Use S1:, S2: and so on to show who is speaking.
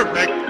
S1: Perfect.